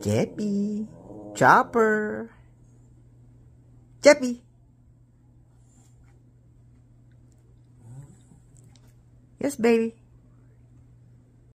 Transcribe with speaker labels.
Speaker 1: Jeppy. Chopper. Jeppy. Yes, baby.